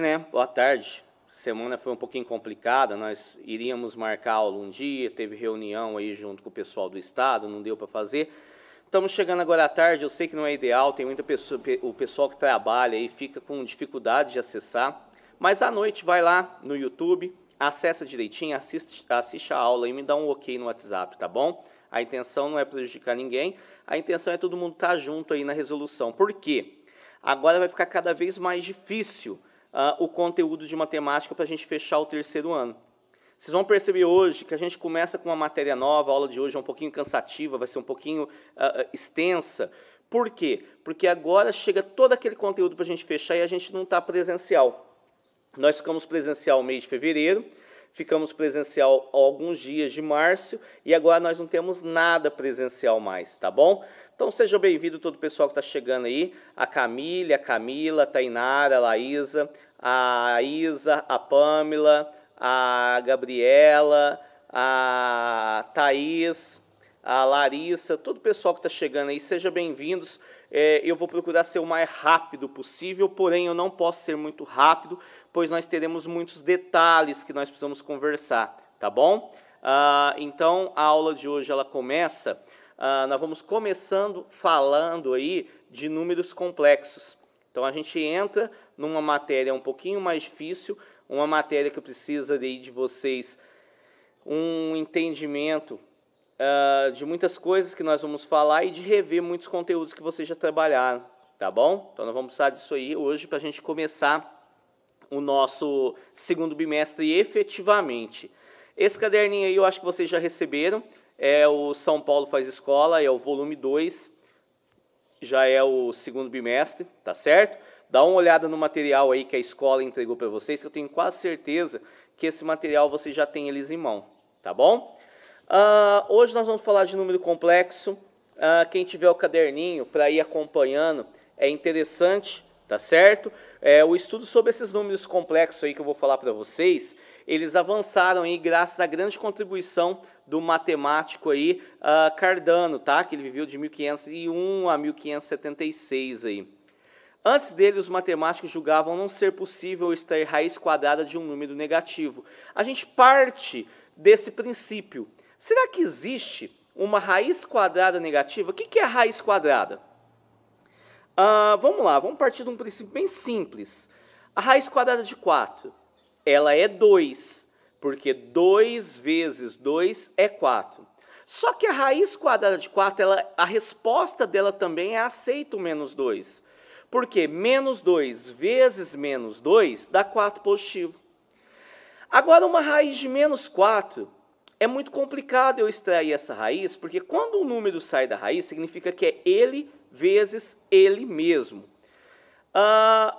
né? Boa tarde. Semana foi um pouquinho complicada, nós iríamos marcar aula um dia, teve reunião aí junto com o pessoal do estado, não deu para fazer. Estamos chegando agora à tarde, eu sei que não é ideal, tem muita pessoa, o pessoal que trabalha aí fica com dificuldade de acessar, mas à noite vai lá no YouTube, acessa direitinho, assiste, assiste a aula e me dá um ok no WhatsApp, tá bom? A intenção não é prejudicar ninguém, a intenção é todo mundo estar tá junto aí na resolução. Por quê? Agora vai ficar cada vez mais difícil uh, o conteúdo de matemática para a gente fechar o terceiro ano. Vocês vão perceber hoje que a gente começa com uma matéria nova, a aula de hoje é um pouquinho cansativa, vai ser um pouquinho uh, extensa. Por quê? Porque agora chega todo aquele conteúdo para a gente fechar e a gente não está presencial. Nós ficamos presencial mês de fevereiro, ficamos presencial alguns dias de março e agora nós não temos nada presencial mais, tá bom? Então seja bem-vindo todo o pessoal que está chegando aí, a Camila, a Camila, a Tainara, a Laísa, a Isa, a Pamela, a Gabriela, a Thaís, a Larissa, todo o pessoal que está chegando aí, sejam bem-vindos. É, eu vou procurar ser o mais rápido possível, porém eu não posso ser muito rápido, pois nós teremos muitos detalhes que nós precisamos conversar, tá bom? Ah, então a aula de hoje ela começa, ah, nós vamos começando falando aí de números complexos. Então a gente entra numa matéria um pouquinho mais difícil, uma matéria que precisa de, de vocês um entendimento uh, de muitas coisas que nós vamos falar e de rever muitos conteúdos que vocês já trabalharam, tá bom? Então nós vamos precisar disso aí hoje para a gente começar o nosso segundo bimestre efetivamente. Esse caderninho aí eu acho que vocês já receberam, é o São Paulo Faz Escola, é o volume 2, já é o segundo bimestre, tá certo? Dá uma olhada no material aí que a escola entregou para vocês, que eu tenho quase certeza que esse material você já tem eles em mão, tá bom? Uh, hoje nós vamos falar de número complexo. Uh, quem tiver o caderninho para ir acompanhando é interessante, tá certo? É, o estudo sobre esses números complexos aí que eu vou falar para vocês, eles avançaram aí graças à grande contribuição do matemático aí uh, Cardano, tá? Que ele viveu de 1501 a 1576 aí. Antes dele, os matemáticos julgavam não ser possível extrair raiz quadrada de um número negativo. A gente parte desse princípio. Será que existe uma raiz quadrada negativa? O que é a raiz quadrada? Ah, vamos lá, vamos partir de um princípio bem simples. A raiz quadrada de 4, ela é 2, porque 2 vezes 2 é 4. Só que a raiz quadrada de 4, ela, a resposta dela também é aceito menos 2. Porque menos 2 vezes menos 2 dá 4 positivo. Agora, uma raiz de menos 4 é muito complicado eu extrair essa raiz, porque quando um número sai da raiz, significa que é ele vezes ele mesmo. Ah,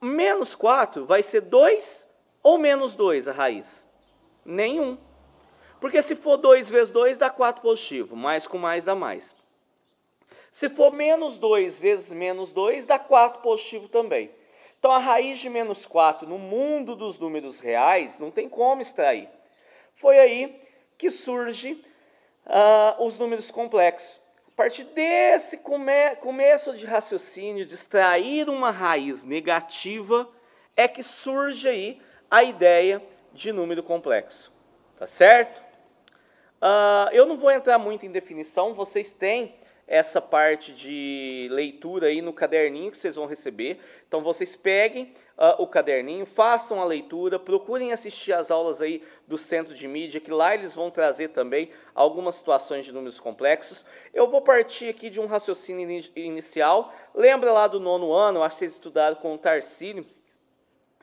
menos 4 vai ser 2 ou menos 2 a raiz? Nenhum. Porque se for 2 vezes 2 dá 4 positivo, mais com mais dá mais. Se for menos 2 vezes menos 2, dá 4 positivo também. Então, a raiz de menos 4 no mundo dos números reais não tem como extrair. Foi aí que surge uh, os números complexos. A partir desse come começo de raciocínio, de extrair uma raiz negativa, é que surge aí a ideia de número complexo. Tá certo? Uh, eu não vou entrar muito em definição, vocês têm essa parte de leitura aí no caderninho que vocês vão receber. Então vocês peguem uh, o caderninho, façam a leitura, procurem assistir as aulas aí do centro de mídia, que lá eles vão trazer também algumas situações de números complexos. Eu vou partir aqui de um raciocínio inicial. Lembra lá do nono ano, acho que vocês estudaram com o Tarcílio,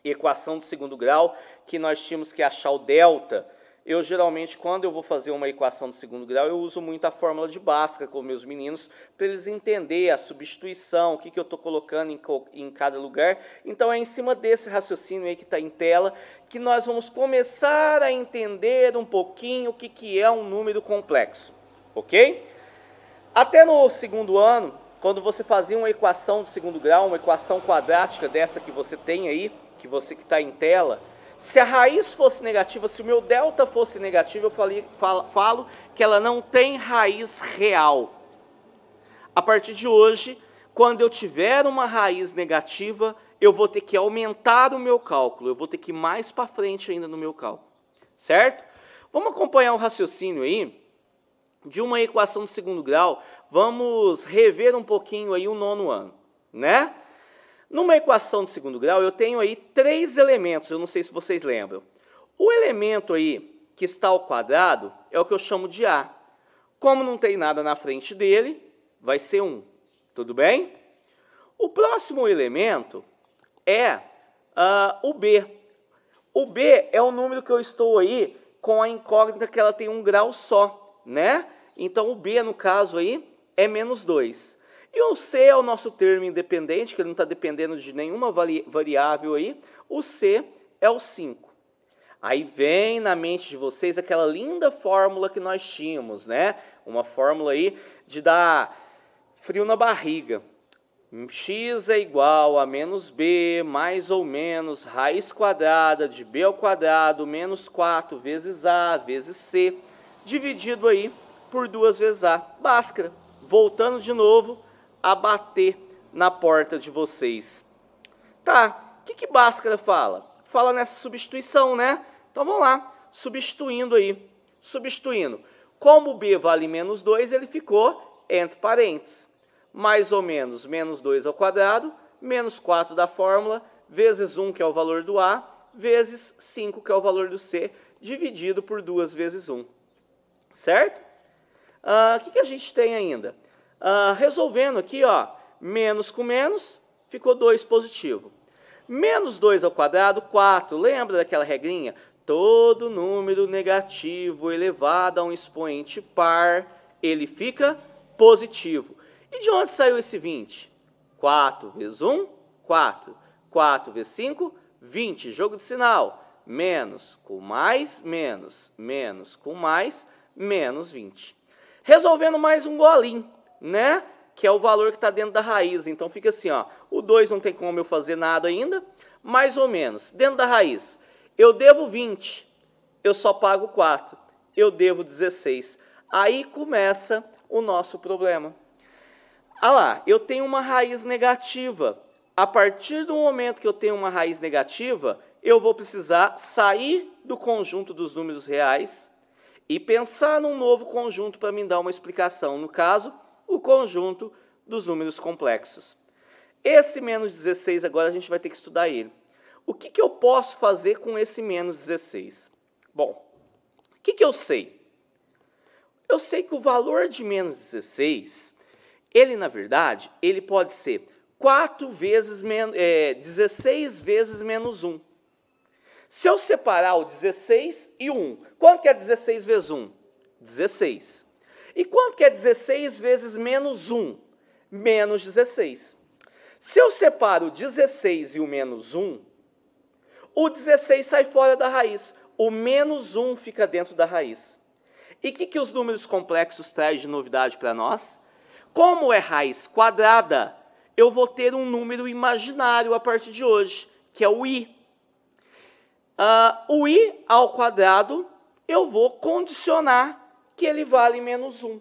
equação do segundo grau, que nós tínhamos que achar o delta eu geralmente, quando eu vou fazer uma equação do segundo grau, eu uso muito a fórmula de Bhaskara com meus meninos, para eles entenderem a substituição, o que, que eu estou colocando em, em, cada lugar. Então é em cima desse raciocínio aí que está em tela, que nós vamos começar a entender um pouquinho o que, que é um número complexo. Ok? Até no segundo ano, quando você fazia uma equação do segundo grau, uma equação quadrática dessa que você tem aí, que você que está em tela, se a raiz fosse negativa, se o meu delta fosse negativo, eu falei, falo, falo que ela não tem raiz real. A partir de hoje, quando eu tiver uma raiz negativa, eu vou ter que aumentar o meu cálculo, eu vou ter que ir mais para frente ainda no meu cálculo, certo? Vamos acompanhar o raciocínio aí de uma equação de segundo grau, vamos rever um pouquinho aí o nono ano, né? Numa equação de segundo grau, eu tenho aí três elementos, eu não sei se vocês lembram. O elemento aí que está ao quadrado é o que eu chamo de A. Como não tem nada na frente dele, vai ser 1. Tudo bem? O próximo elemento é uh, o B. O B é o número que eu estou aí com a incógnita que ela tem um grau só, né? Então o B, no caso aí, é menos 2. E o C é o nosso termo independente, que ele não está dependendo de nenhuma vari variável aí. O C é o 5. Aí vem na mente de vocês aquela linda fórmula que nós tínhamos, né? Uma fórmula aí de dar frio na barriga x é igual a menos b mais ou menos raiz quadrada de b ao quadrado menos 4 vezes a vezes c, dividido aí por 2 vezes a. Bhaskara, voltando de novo a bater na porta de vocês. Tá, o que, que Bhaskara fala? Fala nessa substituição, né? Então vamos lá, substituindo aí, substituindo. Como b vale menos 2, ele ficou entre parênteses mais ou menos menos 2 ao quadrado, menos 4 da fórmula, vezes 1, que é o valor do A, vezes 5, que é o valor do C, dividido por 2 vezes 1. Certo? O ah, que, que a gente tem ainda? Ah, resolvendo aqui, ó, menos com menos, ficou 2 positivo. Menos 2 ao quadrado, 4. Lembra daquela regrinha? Todo número negativo elevado a um expoente par, ele fica positivo. E de onde saiu esse 20? 4 vezes 1, 4. 4 vezes 5, 20. Jogo de sinal. Menos com mais, menos, menos com mais, menos 20. Resolvendo mais um golinho, né? Que é o valor que está dentro da raiz. Então fica assim, ó. O 2 não tem como eu fazer nada ainda. Mais ou menos. Dentro da raiz. Eu devo 20. Eu só pago 4. Eu devo 16. Aí começa o nosso problema. Ah lá, eu tenho uma raiz negativa. A partir do momento que eu tenho uma raiz negativa, eu vou precisar sair do conjunto dos números reais e pensar num novo conjunto para me dar uma explicação. No caso, o conjunto dos números complexos. Esse menos 16, agora a gente vai ter que estudar ele. O que, que eu posso fazer com esse menos 16? Bom, o que, que eu sei? Eu sei que o valor de menos 16 ele, na verdade, ele pode ser 4 vezes menos, é, 16 vezes menos 1. Se eu separar o 16 e o 1, quanto que é 16 vezes 1? 16. E quanto que é 16 vezes menos 1? Menos 16. Se eu separo o 16 e o menos 1, o 16 sai fora da raiz. O menos 1 fica dentro da raiz. E o que, que os números complexos trazem de novidade para nós? Como é raiz quadrada, eu vou ter um número imaginário a partir de hoje, que é o i. Uh, o i ao quadrado, eu vou condicionar que ele vale menos 1.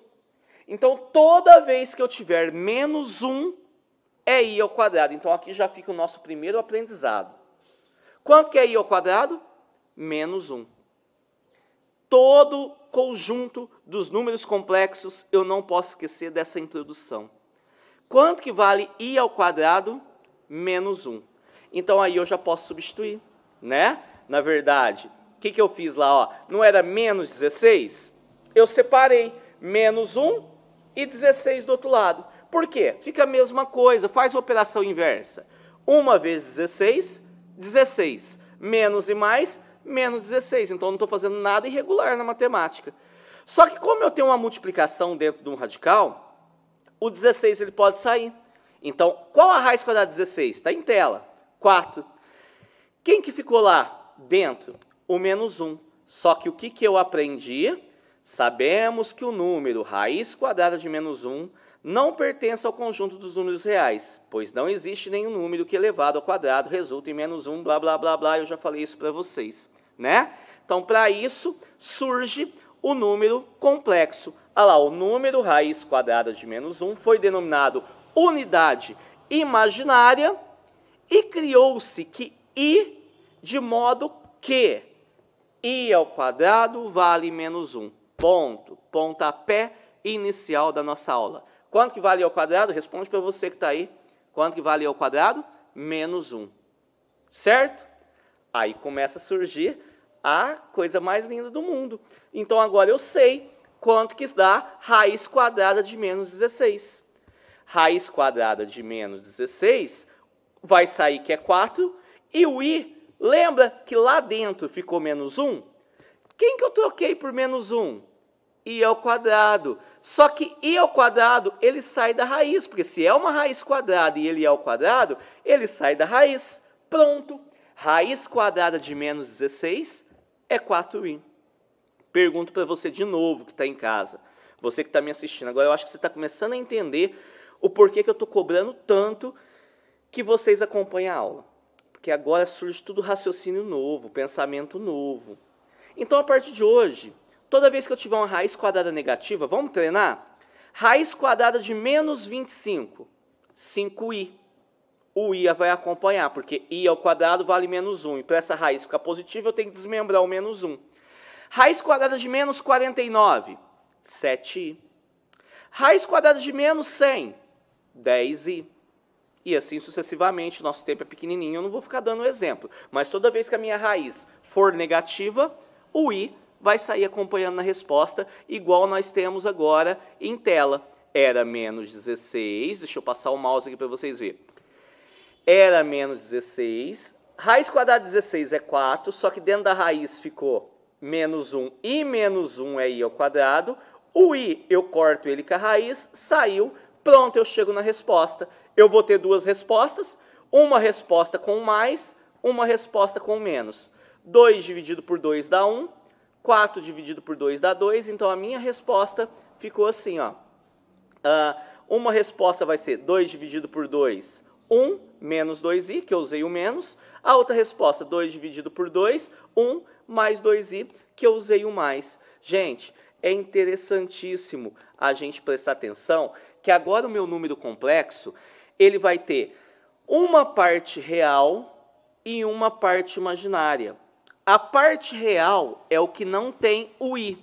Então, toda vez que eu tiver menos 1, é i ao quadrado. Então, aqui já fica o nosso primeiro aprendizado. Quanto que é i ao quadrado? Menos 1. Todo conjunto dos números complexos, eu não posso esquecer dessa introdução. Quanto que vale i ao quadrado menos 1? Então aí eu já posso substituir, né? Na verdade, o que, que eu fiz lá? Ó? Não era menos 16? Eu separei menos 1 e 16 do outro lado. Por quê? Fica a mesma coisa, faz a operação inversa. 1 vezes 16, 16. Menos e mais, menos 16. Então, eu não estou fazendo nada irregular na matemática. Só que como eu tenho uma multiplicação dentro de um radical, o 16 ele pode sair. Então, qual a raiz quadrada de 16? Está em tela. 4. Quem que ficou lá dentro? O menos 1. Só que o que, que eu aprendi? Sabemos que o número raiz quadrada de menos 1 não pertence ao conjunto dos números reais, pois não existe nenhum número que elevado ao quadrado resulta em menos 1, blá, blá, blá, blá, eu já falei isso para vocês, né? Então, para isso, surge o número complexo. Olha lá, o número raiz quadrada de menos 1 foi denominado unidade imaginária E criou-se que i de modo que i ao quadrado vale menos 1. Ponto. Pontapé inicial da nossa aula. Quanto que vale ao quadrado? Responde para você que está aí. Quanto que vale ao quadrado? Menos 1. Certo? Aí começa a surgir a coisa mais linda do mundo. Então agora eu sei quanto que dá raiz quadrada de menos 16. Raiz quadrada de menos 16 vai sair que é 4, e o i, lembra que lá dentro ficou menos 1? Quem que eu troquei por menos 1? I ao quadrado. Só que i ao quadrado, ele sai da raiz, porque se é uma raiz quadrada e ele é ao quadrado, ele sai da raiz. Pronto. Raiz quadrada de menos 16 é 4i. Pergunto para você de novo que está em casa, você que está me assistindo. Agora eu acho que você está começando a entender o porquê que eu estou cobrando tanto que vocês acompanhem a aula. Porque agora surge tudo raciocínio novo, pensamento novo. Então, a partir de hoje, toda vez que eu tiver uma raiz quadrada negativa, vamos treinar? Raiz quadrada de menos 25, 5i. O i vai acompanhar, porque i ao quadrado vale menos 1. E para essa raiz ficar positiva, eu tenho que desmembrar o menos 1. Raiz quadrada de menos 49, 7i. Raiz quadrada de menos 100, 10i. E assim sucessivamente, nosso tempo é pequenininho, eu não vou ficar dando exemplo. Mas toda vez que a minha raiz for negativa, o i vai sair acompanhando na resposta, igual nós temos agora em tela. Era menos 16, deixa eu passar o mouse aqui para vocês verem. Era menos 16, raiz quadrada de 16 é 4, só que dentro da raiz ficou menos 1 e menos 1 é i ao quadrado. O i eu corto ele com a raiz, saiu, pronto, eu chego na resposta eu vou ter duas respostas, uma resposta com mais, uma resposta com menos. 2 dividido por 2 dá 1, 4 dividido por 2 dá 2, então a minha resposta ficou assim, ó. Uh, uma resposta vai ser 2 dividido por 2, 1 menos 2i, que eu usei o menos. A outra resposta, 2 dividido por 2, 1 mais 2i, que eu usei o mais. Gente, é interessantíssimo a gente prestar atenção que agora o meu número complexo, ele vai ter uma parte real e uma parte imaginária. A parte real é o que não tem o i.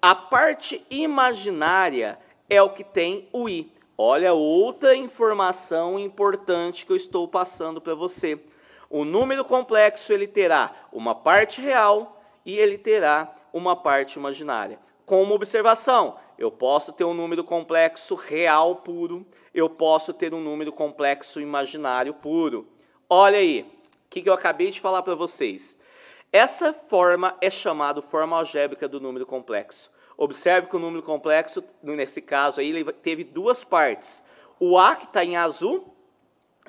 A parte imaginária é o que tem o i. Olha outra informação importante que eu estou passando para você. O número complexo ele terá uma parte real e ele terá uma parte imaginária. Com uma observação, eu posso ter um número complexo real puro, eu posso ter um número complexo imaginário puro. Olha aí, o que, que eu acabei de falar para vocês. Essa forma é chamada forma algébrica do número complexo. Observe que o número complexo, nesse caso aí, ele teve duas partes. O A, que está em azul,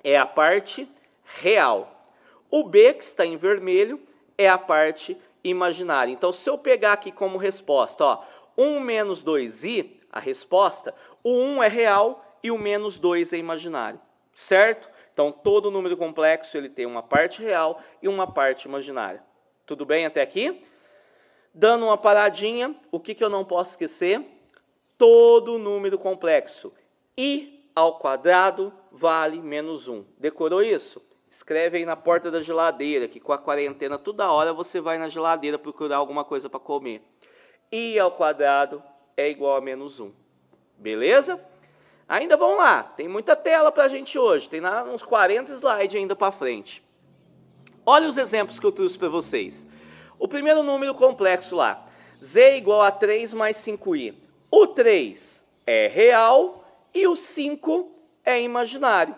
é a parte real. O B, que está em vermelho, é a parte imaginária. Então, se eu pegar aqui como resposta, ó, 1 menos 2i, a resposta, o 1 é real e o menos 2 é imaginário, certo? Então, todo número complexo ele tem uma parte real e uma parte imaginária. Tudo bem até aqui? Dando uma paradinha, o que, que eu não posso esquecer? Todo número complexo. i ao quadrado vale menos 1. Decorou isso? Escreve aí na porta da geladeira, que com a quarentena toda hora você vai na geladeira procurar alguma coisa para comer i ao quadrado é igual a menos 1. Beleza? Ainda vamos lá, tem muita tela para a gente hoje, tem uns 40 slides ainda para frente. Olha os exemplos que eu trouxe para vocês. O primeiro número complexo lá, z igual a 3 mais 5i. O 3 é real e o 5 é imaginário.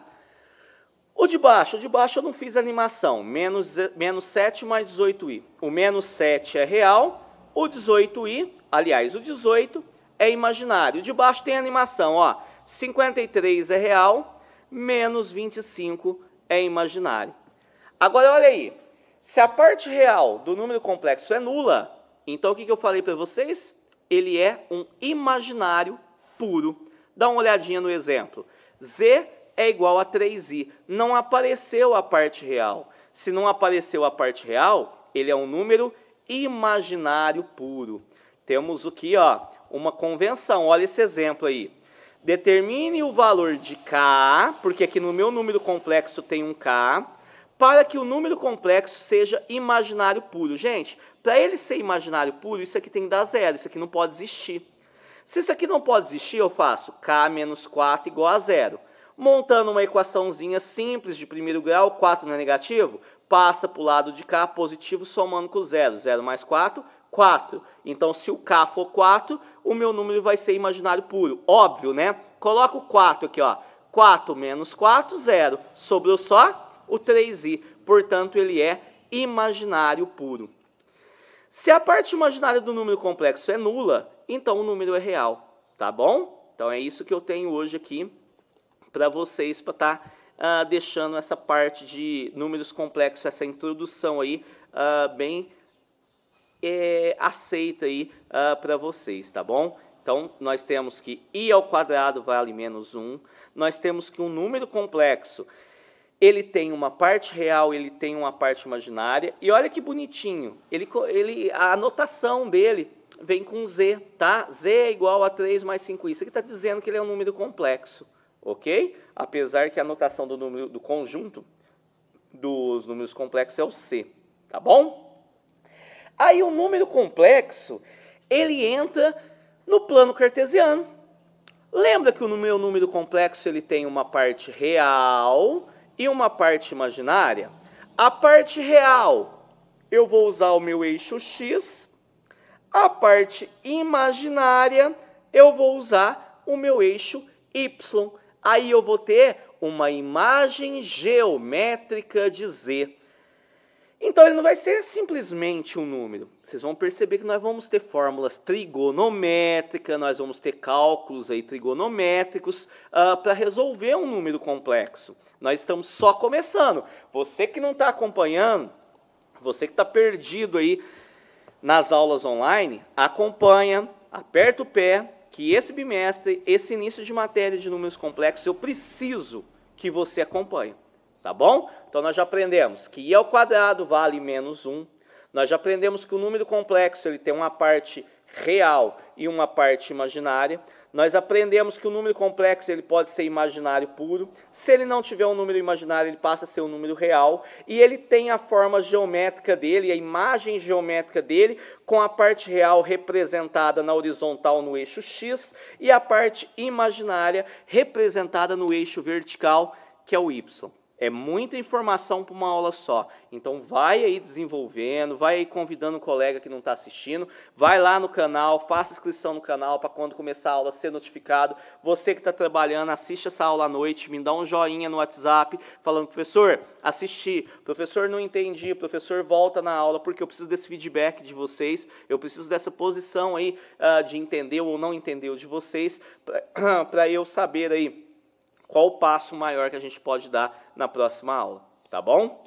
O de baixo, o de baixo eu não fiz animação, menos, menos 7 mais 18i. O menos 7 é real o 18i, aliás, o 18 é imaginário. De baixo tem animação, ó. 53 é real, menos 25 é imaginário. Agora, olha aí. Se a parte real do número complexo é nula, então o que, que eu falei para vocês? Ele é um imaginário puro. Dá uma olhadinha no exemplo. Z é igual a 3i. Não apareceu a parte real. Se não apareceu a parte real, ele é um número imaginário puro. Temos aqui, ó, uma convenção. Olha esse exemplo aí. Determine o valor de K, porque aqui no meu número complexo tem um K, para que o número complexo seja imaginário puro. Gente, para ele ser imaginário puro, isso aqui tem que dar zero, isso aqui não pode existir. Se isso aqui não pode existir, eu faço K menos 4 igual a zero. Montando uma equaçãozinha simples de primeiro grau, 4 não é negativo, passa para o lado de cá positivo somando com zero. 0 mais 4, 4. Então, se o K for 4, o meu número vai ser imaginário puro. Óbvio, né? Coloca o 4 aqui, ó. 4 menos 4, 0. Sobrou só o 3i. Portanto, ele é imaginário puro. Se a parte imaginária do número complexo é nula, então o número é real, tá bom? Então é isso que eu tenho hoje aqui para vocês, para estar tá, uh, deixando essa parte de números complexos, essa introdução aí uh, bem é, aceita aí uh, para vocês, tá bom? Então, nós temos que i ao quadrado vale menos 1. Nós temos que um número complexo, ele tem uma parte real, ele tem uma parte imaginária. E olha que bonitinho, ele, ele, a anotação dele vem com z, tá? z é igual a 3 mais 5i. Isso aqui está dizendo que ele é um número complexo, ok? Apesar que a anotação do, número, do conjunto dos números complexos é o c, tá bom? Aí o número complexo, ele entra no plano cartesiano. Lembra que o meu número complexo ele tem uma parte real e uma parte imaginária? A parte real, eu vou usar o meu eixo x. A parte imaginária, eu vou usar o meu eixo y. Aí eu vou ter uma imagem geométrica de z. Então ele não vai ser simplesmente um número. Vocês vão perceber que nós vamos ter fórmulas trigonométricas, nós vamos ter cálculos aí trigonométricos uh, para resolver um número complexo. Nós estamos só começando. Você que não está acompanhando, você que está perdido aí nas aulas online, acompanha, aperta o pé, que esse bimestre, esse início de matéria de números complexos, eu preciso que você acompanhe. Tá bom? Então nós já aprendemos que i ao quadrado vale menos 1. Nós já aprendemos que o número complexo ele tem uma parte real e uma parte imaginária. Nós aprendemos que o número complexo ele pode ser imaginário puro. Se ele não tiver um número imaginário, ele passa a ser um número real. E ele tem a forma geométrica dele, a imagem geométrica dele, com a parte real representada na horizontal no eixo x e a parte imaginária representada no eixo vertical, que é o y. É muita informação para uma aula só. Então vai aí desenvolvendo, vai aí convidando um colega que não está assistindo, vai lá no canal, faça inscrição no canal para quando começar a aula ser notificado. Você que está trabalhando, assiste essa aula à noite, me dá um joinha no WhatsApp falando, professor, assisti, professor não entendi, professor volta na aula, porque eu preciso desse feedback de vocês, eu preciso dessa posição aí uh, de entender ou não entender de vocês, para eu saber aí qual o passo maior que a gente pode dar na próxima aula, tá bom?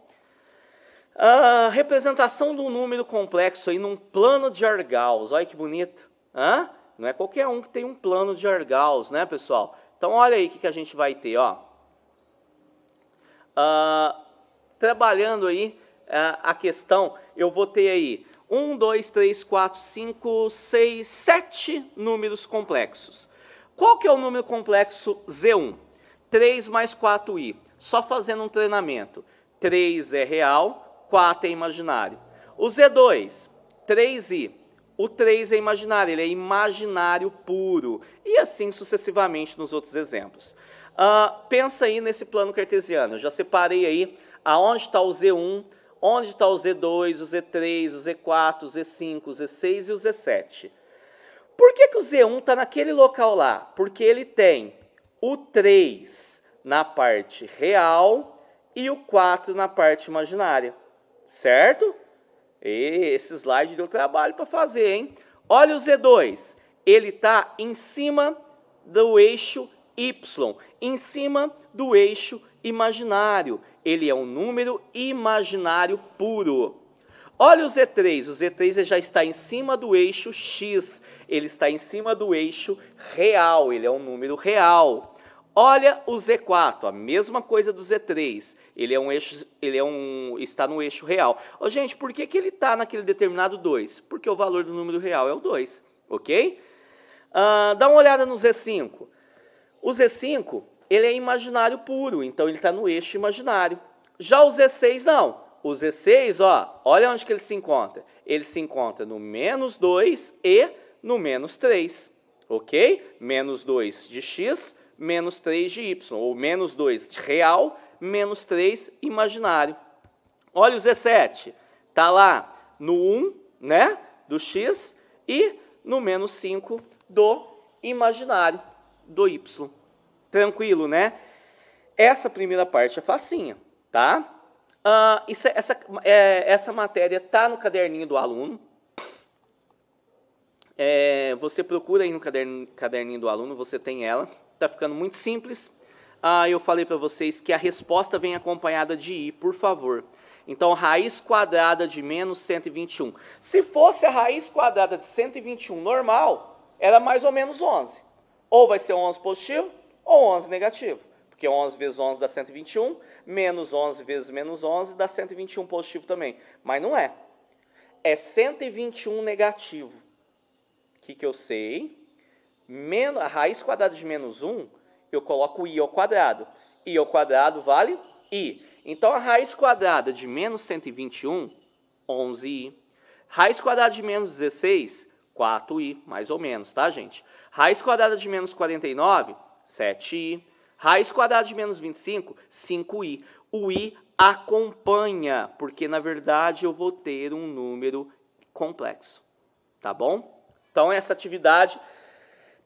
A representação do número complexo aí num plano de Argauss, olha que bonito, Hã? Não é qualquer um que tem um plano de Argauss, né, pessoal? Então, olha aí o que, que a gente vai ter, ó. Uh, trabalhando aí uh, a questão, eu vou ter aí 1, 2, 3, 4, 5, 6, 7 números complexos. Qual que é o número complexo Z1? 3 mais 4i. Só fazendo um treinamento. 3 é real, 4 é imaginário. O Z2, 3i. O 3 é imaginário, ele é imaginário puro. E assim sucessivamente nos outros exemplos. Uh, pensa aí nesse plano cartesiano. Eu já separei aí aonde está o Z1, onde está o Z2, o Z3, o Z4, o Z5, o Z6 e o Z7. Por que, que o Z1 está naquele local lá? Porque ele tem o 3 na parte real e o 4 na parte imaginária. Certo? E esse slide deu trabalho para fazer, hein? Olha o Z2. Ele está em cima do eixo Y, em cima do eixo imaginário. Ele é um número imaginário puro. Olha o Z3. O Z3 já está em cima do eixo X. Ele está em cima do eixo real. Ele é um número real. Olha o Z4, a mesma coisa do Z3. Ele é um eixo, ele é um, está no eixo real. Oh, gente, por que, que ele está naquele determinado 2? Porque o valor do número real é o 2, ok? Uh, dá uma olhada no Z5. O Z5, ele é imaginário puro, então ele está no eixo imaginário. Já o Z6, não. O Z6, ó, olha onde que ele se encontra. Ele se encontra no menos 2 e no menos 3, ok? Menos 2 de x, menos 3 de y, ou menos 2 de real, menos 3 imaginário. Olha o Z7, está lá no 1, né, do x, e no menos 5 do imaginário, do y. Tranquilo, né? Essa primeira parte é facinha, tá? Uh, isso, é, essa, é, essa matéria está no caderninho do aluno. É, você procura aí no caderninho, caderninho do aluno, você tem ela. Está ficando muito simples. Ah, eu falei para vocês que a resposta vem acompanhada de i, por favor. Então, raiz quadrada de menos 121. Se fosse a raiz quadrada de 121 normal, era mais ou menos 11. Ou vai ser 11 positivo, ou 11 negativo. Porque 11 vezes 11 dá 121, menos 11 vezes menos 11 dá 121 positivo também. Mas não é. É 121 negativo. Que, que eu sei? Menos, a raiz quadrada de menos 1, eu coloco i ao quadrado. i ao quadrado vale i. Então, a raiz quadrada de menos 121, 11i. Raiz quadrada de menos 16, 4i, mais ou menos, tá, gente? Raiz quadrada de menos 49, 7i. Raiz quadrada de menos 25, 5i. O i acompanha, porque na verdade eu vou ter um número complexo, tá bom? Então essa atividade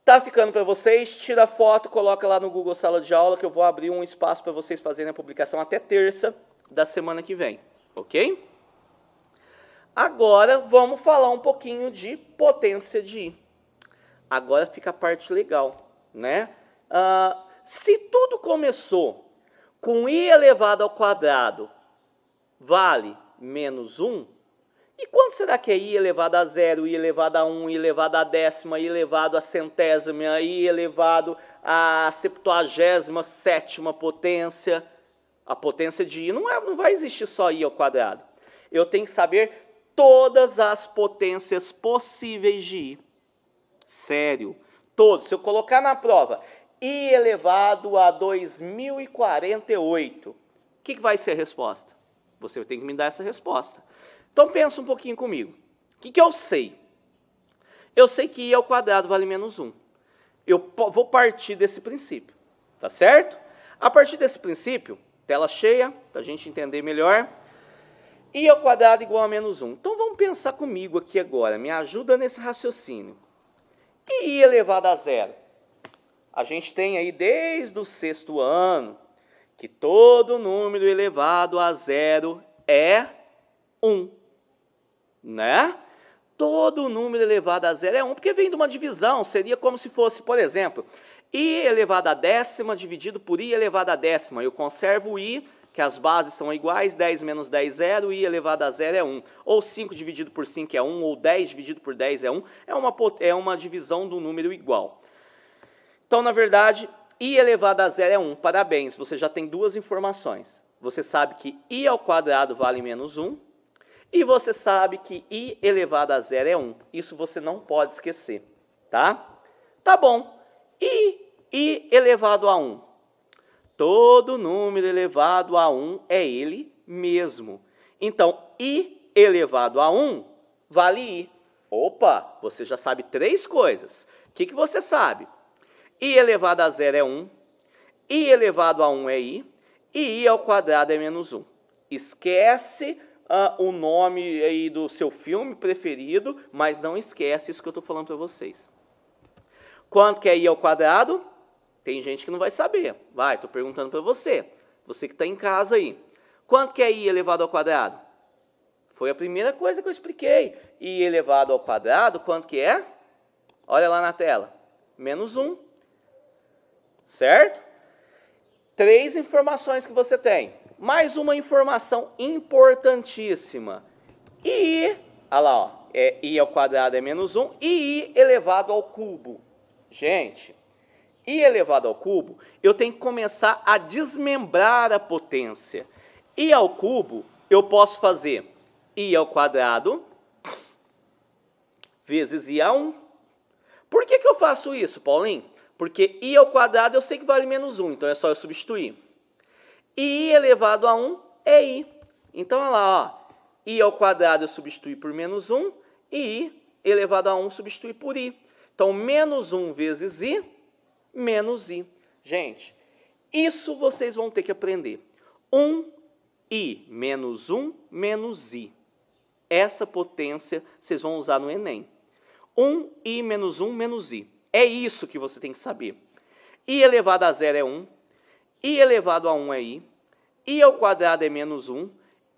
tá ficando para vocês. Tira foto, coloca lá no Google Sala de Aula que eu vou abrir um espaço para vocês fazerem a publicação até terça da semana que vem, ok? Agora vamos falar um pouquinho de potência de I. Agora fica a parte legal, né? Uh, se tudo começou com i elevado ao quadrado vale menos 1, e quanto será que é i elevado a zero, i elevado a 1, i elevado a décima, i elevado a centésima, i elevado a septuagésima sétima potência? A potência de i não, é, não vai existir só i ao quadrado. Eu tenho que saber todas as potências possíveis de i. Sério, todos. Se eu colocar na prova i elevado a 2048, o que, que vai ser a resposta? Você tem que me dar essa resposta. Então pensa um pouquinho comigo. O que, que eu sei? Eu sei que i ao quadrado vale menos 1. Eu vou partir desse princípio, tá certo? A partir desse princípio, tela cheia, para a gente entender melhor, i ao quadrado igual a menos 1. Então vamos pensar comigo aqui agora, me ajuda nesse raciocínio. E i elevado a zero? A gente tem aí desde o sexto ano que todo número elevado a zero é 1. Né? Todo número elevado a zero é 1, porque vem de uma divisão. Seria como se fosse, por exemplo, i elevado a décima dividido por i elevado a décima. Eu conservo i que as bases são iguais, 10 menos 10, 0, e elevado a 0 é 1. Ou 5 dividido por 5 é 1, ou 10 dividido por 10 é 1, é uma, é uma divisão do número igual. Então, na verdade, i elevado a 0 é 1. Parabéns, você já tem duas informações. Você sabe que i ao quadrado vale menos 1, e você sabe que i elevado a 0 é 1. Isso você não pode esquecer, tá? Tá bom. E i elevado a 1? Todo número elevado a 1 é ele mesmo. Então, i elevado a 1 vale i. Opa, você já sabe três coisas. O que, que você sabe? i elevado a 0 é 1, i elevado a 1 é i, e i ao quadrado é menos 1. Esquece uh, o nome aí do seu filme preferido, mas não esquece isso que eu estou falando para vocês. Quanto que é i ao quadrado? Tem gente que não vai saber. Vai, estou perguntando para você. Você que está em casa aí. Quanto que é i elevado ao quadrado? Foi a primeira coisa que eu expliquei. i elevado ao quadrado, quanto que é? Olha lá na tela. Menos 1. Certo? Três informações que você tem. Mais uma informação importantíssima. i, olha lá, ó, é, i ao quadrado é menos 1 e i elevado ao cubo. Gente, i elevado ao cubo, eu tenho que começar a desmembrar a potência. i ao cubo, eu posso fazer i ao quadrado vezes i a 1. Por que, que eu faço isso, Paulinho? Porque i ao quadrado eu sei que vale menos 1, então é só eu substituir. E i elevado a 1 é i. Então, olha lá, ó. i ao quadrado eu substitui por menos 1 e i elevado a 1 substitui por i. Então, menos 1 vezes i, menos i. Gente, isso vocês vão ter que aprender. 1i menos 1 menos i. Essa potência vocês vão usar no Enem. 1i menos 1 menos i. É isso que você tem que saber. i elevado a zero é 1, i elevado a 1 é i, i ao quadrado é menos 1,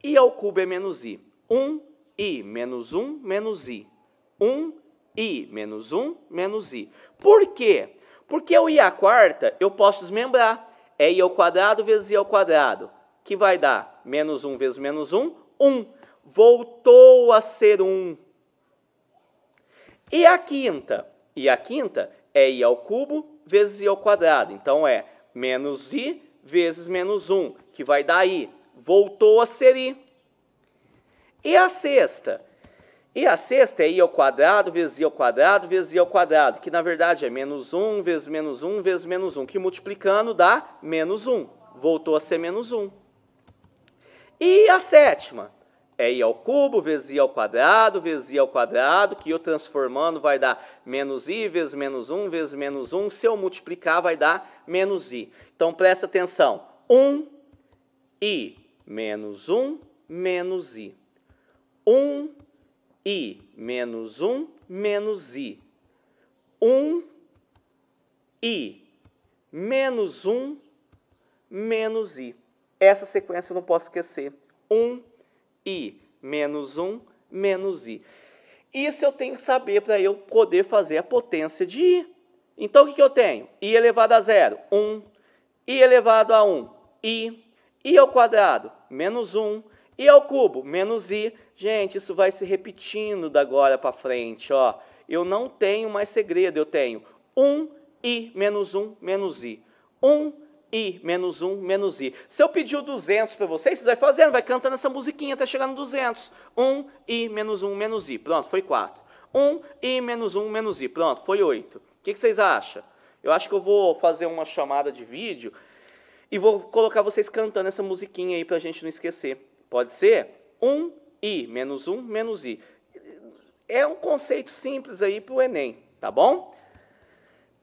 i ao cubo é menos i. 1i menos 1 menos i. 1i menos 1 menos i. Por quê? Porque o i à quarta eu posso desmembrar. É i ao quadrado vezes i ao quadrado, que vai dar menos 1 vezes menos 1, 1. Voltou a ser 1. E a quinta? E a quinta é i ao cubo vezes i ao quadrado. Então é menos i vezes menos 1, que vai dar i. Voltou a ser i. E a sexta? E a sexta é i ao quadrado vezes i ao quadrado vezes i ao quadrado, que na verdade é menos 1 vezes menos 1 vezes menos 1, que multiplicando dá menos 1. Voltou a ser menos 1. E a sétima? É i ao cubo vezes i ao quadrado vezes i ao quadrado, que eu transformando vai dar menos i vezes menos 1 vezes menos 1. Se eu multiplicar vai dar menos i. Então presta atenção. 1 i menos 1 menos i. 1 i menos 1 menos i. 1 i menos 1 menos i. Essa sequência eu não posso esquecer. 1 i menos 1 menos i. Isso eu tenho que saber para eu poder fazer a potência de i. Então, o que, que eu tenho? i elevado a zero, 1. i elevado a 1, i. i ao quadrado, menos 1. i ao cubo, menos i. Gente, isso vai se repetindo da agora para frente. Ó. Eu não tenho mais segredo, eu tenho 1i menos 1 menos i. 1i menos 1 menos i. Se eu pedir o 200 para vocês, vocês vai fazendo, vai cantando essa musiquinha até chegar no 200. 1i menos 1 menos i. Pronto, foi 4. 1i menos 1 menos i. Pronto, foi 8. O que, que vocês acham? Eu acho que eu vou fazer uma chamada de vídeo e vou colocar vocês cantando essa musiquinha aí para a gente não esquecer. Pode ser? 1 i menos 1 menos i. É um conceito simples aí para o Enem, tá bom?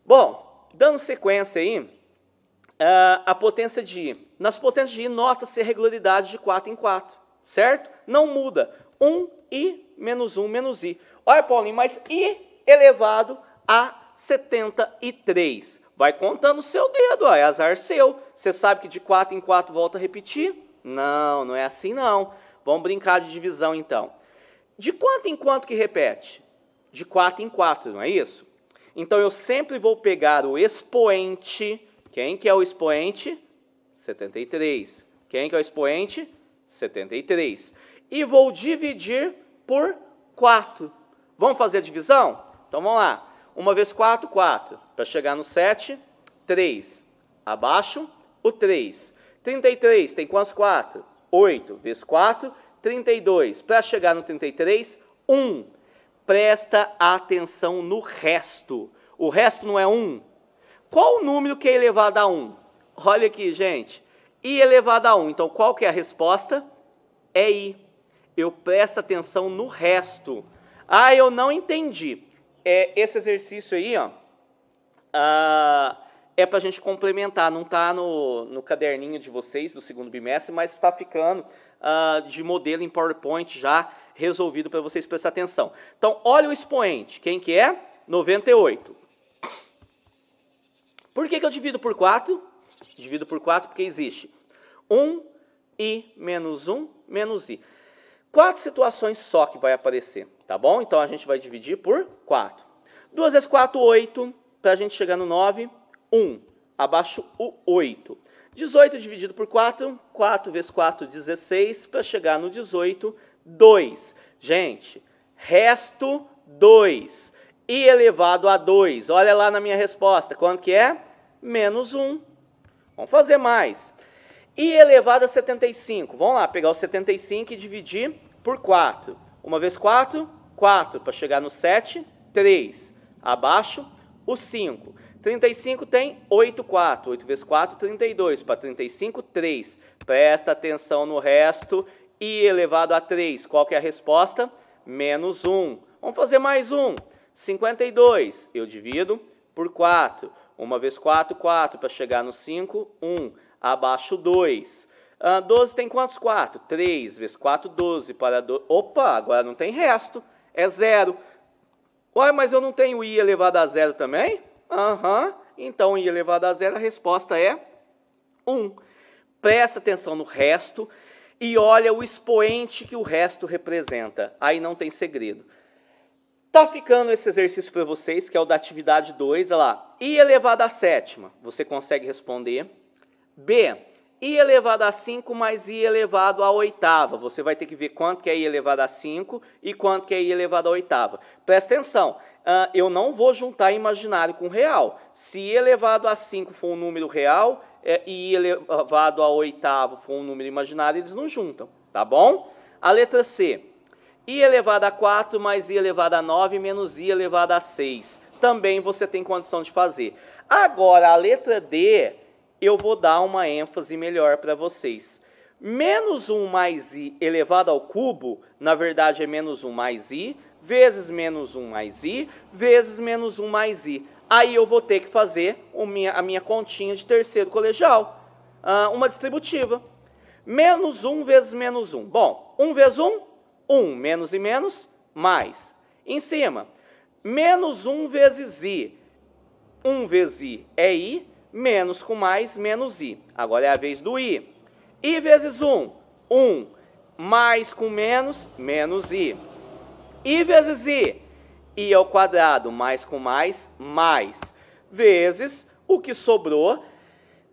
Bom, dando sequência aí, uh, a potência de i. Nas potências de i, nota-se a regularidade de 4 em 4, certo? Não muda. 1 i menos 1 menos i. Olha, Paulinho, mas i elevado a 73. Vai contando o seu dedo, ó, é azar seu. Você sabe que de 4 em 4 volta a repetir? Não, não é assim não. Vamos brincar de divisão então. De quanto em quanto que repete? De 4 em 4, não é isso? Então eu sempre vou pegar o expoente. Quem que é o expoente? 73. Quem que é o expoente? 73. E vou dividir por 4. Vamos fazer a divisão? Então vamos lá. 1 vezes 4, 4. Para chegar no 7, 3. Abaixo, o 3. 33 tem quantos 4? 8 vezes 4, 32. Para chegar no 33, 1. Presta atenção no resto. O resto não é 1. Qual o número que é elevado a 1? Olha aqui, gente. i elevado a 1. Então, qual que é a resposta? É i. Eu presto atenção no resto. Ah, eu não entendi. É, esse exercício aí, ó. Ah, é para a gente complementar, não está no, no caderninho de vocês do segundo bimestre, mas está ficando uh, de modelo em PowerPoint já resolvido para vocês prestar atenção. Então, olha o expoente, quem que é? 98. Por que, que eu divido por 4? Divido por 4 porque existe 1 i menos 1 menos i. Quatro situações só que vai aparecer, tá bom? Então, a gente vai dividir por 4. 2 vezes 4, 8. Para a gente chegar no 9, 1. Abaixo o 8. 18 dividido por 4, 4 vezes 4, 16. Para chegar no 18, 2. Gente, resto 2. E elevado a 2. Olha lá na minha resposta. Quanto que é? Menos 1. Vamos fazer mais. E elevado a 75. Vamos lá, pegar o 75 e dividir por 4. 1 vezes 4, 4. Para chegar no 7, 3. Abaixo, o 5. 35 tem 8, 4. 8 vezes 4, 32. Para 35, 3. Presta atenção no resto. i elevado a 3. Qual que é a resposta? Menos 1. Vamos fazer mais um. 52. Eu divido por 4. 1 vezes 4, 4. Para chegar no 5, 1. Abaixo 2. Uh, 12 tem quantos 4? 3 vezes 4, 12. Para 12. Opa, agora não tem resto. É zero. Uai, mas eu não tenho i elevado a zero também? Aham. Uhum. Então, i elevado a zero, a resposta é 1. Presta atenção no resto e olha o expoente que o resto representa. Aí não tem segredo. Tá ficando esse exercício para vocês, que é o da atividade 2, olha lá. i elevado a sétima, você consegue responder. B, i elevado a 5 mais i elevado a oitava. Você vai ter que ver quanto que é i elevado a 5 e quanto que é i elevado a oitava. Presta atenção, uh, eu não vou juntar imaginário com real. Se i elevado a 5 for um número real é, e i elevado a oitavo for um número imaginário, eles não juntam, tá bom? A letra C, i elevado a 4 mais i elevado a 9 menos i elevado a 6. Também você tem condição de fazer. Agora, a letra D eu vou dar uma ênfase melhor para vocês. Menos 1 mais i elevado ao cubo, na verdade é menos 1 mais i, vezes menos 1 mais i, vezes menos 1 mais i. Aí eu vou ter que fazer a minha continha de terceiro colegial, uh, uma distributiva. Menos 1 vezes menos 1. Bom, 1 vezes 1, 1. Menos e menos, mais. Em cima, menos 1 vezes i. 1 vezes i é i, menos com mais, menos i. Agora é a vez do i. i vezes 1, 1. Mais com menos, menos i. i vezes i, i ao quadrado, mais com mais, mais. Vezes o que sobrou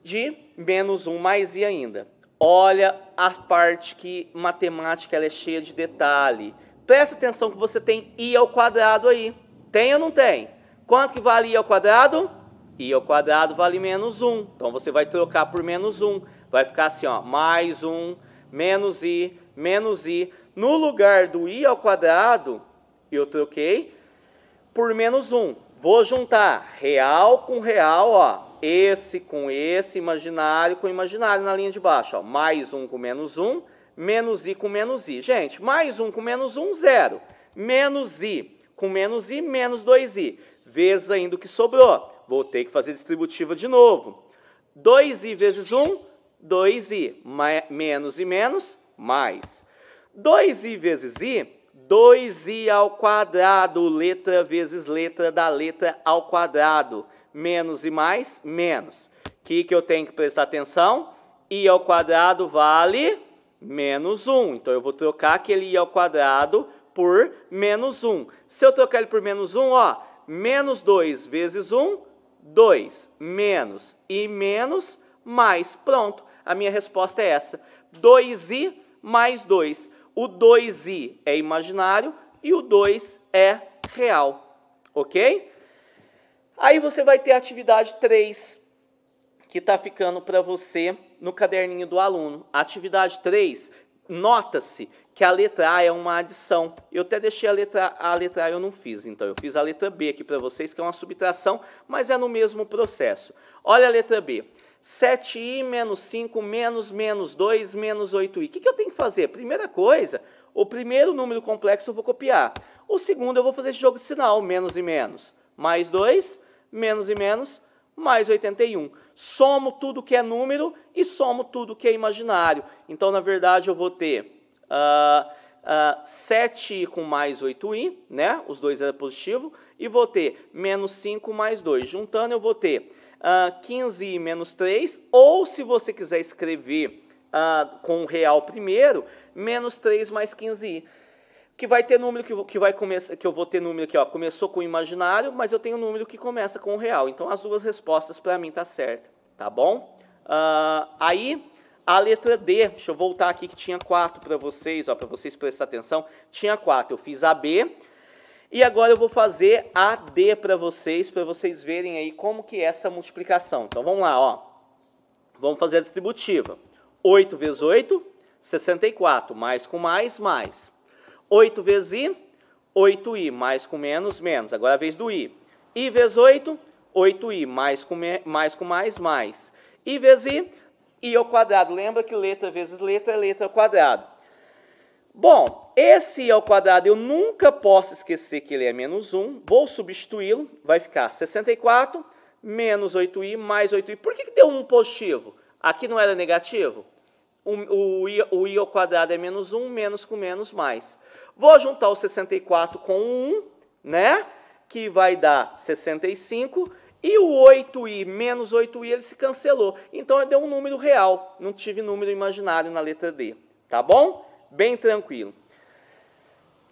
de menos 1 mais i ainda. Olha a parte que matemática é cheia de detalhe. Presta atenção que você tem i ao quadrado aí. Tem ou não tem? Quanto que vale i ao quadrado? i ao quadrado vale menos 1. Então você vai trocar por menos 1. Vai ficar assim, ó, mais 1, menos i, menos i. No lugar do i ao quadrado, eu troquei por menos 1. Vou juntar real com real, ó, esse com esse, imaginário com imaginário na linha de baixo. Ó, mais 1 com menos 1, menos i com menos i. Gente, mais 1 com menos 1, zero. Menos i com menos i, menos 2i. Vezes ainda o que sobrou vou ter que fazer distributiva de novo. 2i vezes 1, 2i, menos e menos, mais. 2i vezes i, 2i ao quadrado, letra vezes letra da letra ao quadrado. Menos e mais, menos. O que, que eu tenho que prestar atenção? i ao quadrado vale menos 1. Então, eu vou trocar aquele i ao quadrado por menos 1. Se eu trocar ele por menos 1, ó, menos 2 vezes 1, 2 menos i menos mais. Pronto, a minha resposta é essa. 2i mais 2. O 2i é imaginário e o 2 é real. Ok? Aí você vai ter a atividade 3, que está ficando para você no caderninho do aluno. Atividade 3, nota-se que a letra A é uma adição. Eu até deixei a letra A, a letra A eu não fiz, então eu fiz a letra B aqui para vocês, que é uma subtração, mas é no mesmo processo. Olha a letra B. 7i menos 5 menos menos 2 menos 8i. O que, que eu tenho que fazer? Primeira coisa, o primeiro número complexo eu vou copiar. O segundo eu vou fazer esse jogo de sinal, menos e menos. Mais 2, menos e menos, mais 81. Somo tudo que é número e somo tudo que é imaginário. Então, na verdade, eu vou ter uh, uh, 7i com mais 8i, né? Os dois eram positivo. E vou ter menos 5 mais 2. Juntando, eu vou ter uh, 15i menos 3. Ou, se você quiser escrever uh, com o real primeiro, menos 3 mais 15i que vai ter número que, que vai começar, que eu vou ter número aqui, ó, começou com o imaginário, mas eu tenho número que começa com o real. Então as duas respostas para mim tá certa, tá bom? Uh, aí a letra D, deixa eu voltar aqui que tinha quatro para vocês, para vocês prestar atenção. Tinha quatro, eu fiz a B e agora eu vou fazer a D para vocês, para vocês verem aí como que é essa multiplicação. Então vamos lá, ó. Vamos fazer a distributiva. 8 vezes 8, 64, mais com mais, mais. 8 vezes I, 8i, mais com menos, menos. Agora a vez do I. I vezes 8, 8i, mais com, mais com mais, mais. i vezes i, i ao quadrado. Lembra que letra vezes letra é letra ao quadrado. Bom, esse i ao quadrado eu nunca posso esquecer que ele é menos 1. Vou substituí-lo, vai ficar 64 menos 8i mais 8i. Por que, que deu um positivo? Aqui não era negativo? O, o, i, o i ao quadrado é menos 1, menos com menos mais. Vou juntar o 64 com o 1, né? Que vai dar 65. E o 8i menos 8i ele se cancelou. Então deu um número real. Não tive número imaginário na letra D. Tá bom? Bem tranquilo.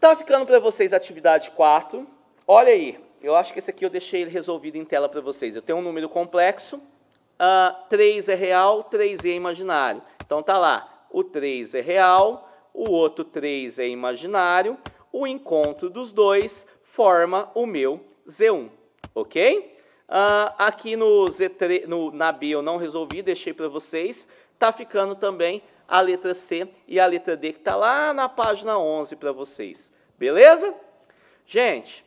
Tá ficando para vocês a atividade 4. Olha aí. Eu acho que esse aqui eu deixei ele resolvido em tela para vocês. Eu tenho um número complexo. Uh, 3 é real, 3 é imaginário. Então tá lá. O 3 é real, o outro 3 é imaginário. O encontro dos dois forma o meu Z1. Ok? Uh, aqui no, Z3, no, na B eu não resolvi, deixei para vocês. Está ficando também a letra C e a letra D, que está lá na página 11 para vocês. Beleza? Gente,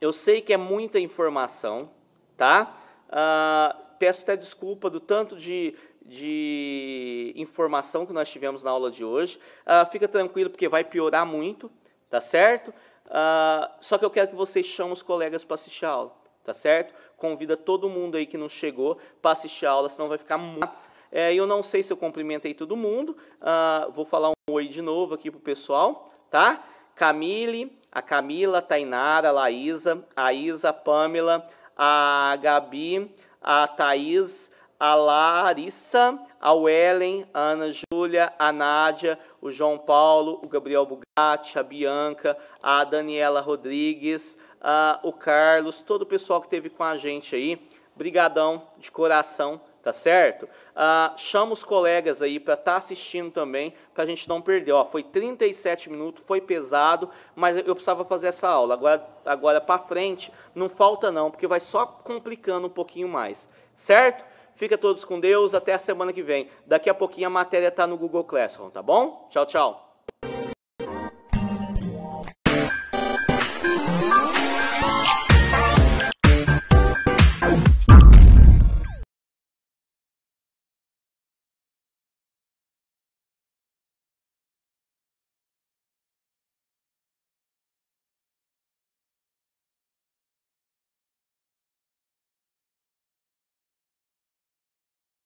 eu sei que é muita informação, tá? Uh, peço até desculpa do tanto de, de informação que nós tivemos na aula de hoje. Uh, fica tranquilo, porque vai piorar muito, tá certo? Uh, só que eu quero que vocês chamem os colegas para assistir a aula tá certo? Convida todo mundo aí que não chegou para assistir a aula, senão vai ficar muito. É, eu não sei se eu cumprimentei todo mundo, uh, vou falar um oi de novo aqui pro pessoal, tá? Camille, a Camila, a Tainara, a Laísa, a Isa, a Pamela, a Gabi, a Thaís, a Larissa, a Wellen, a Ana Júlia, a Nádia, o João Paulo, o Gabriel Bugatti, a Bianca, a Daniela Rodrigues, uh, o Carlos, todo o pessoal que esteve com a gente aí. Brigadão de coração, tá certo? Uh, chama os colegas aí para estar tá assistindo também, para a gente não perder. Ó, foi 37 minutos, foi pesado, mas eu precisava fazer essa aula. Agora, agora para frente, não falta não, porque vai só complicando um pouquinho mais, certo? Fica todos com Deus, até a semana que vem. Daqui a pouquinho a matéria está no Google Classroom, tá bom? Tchau, tchau.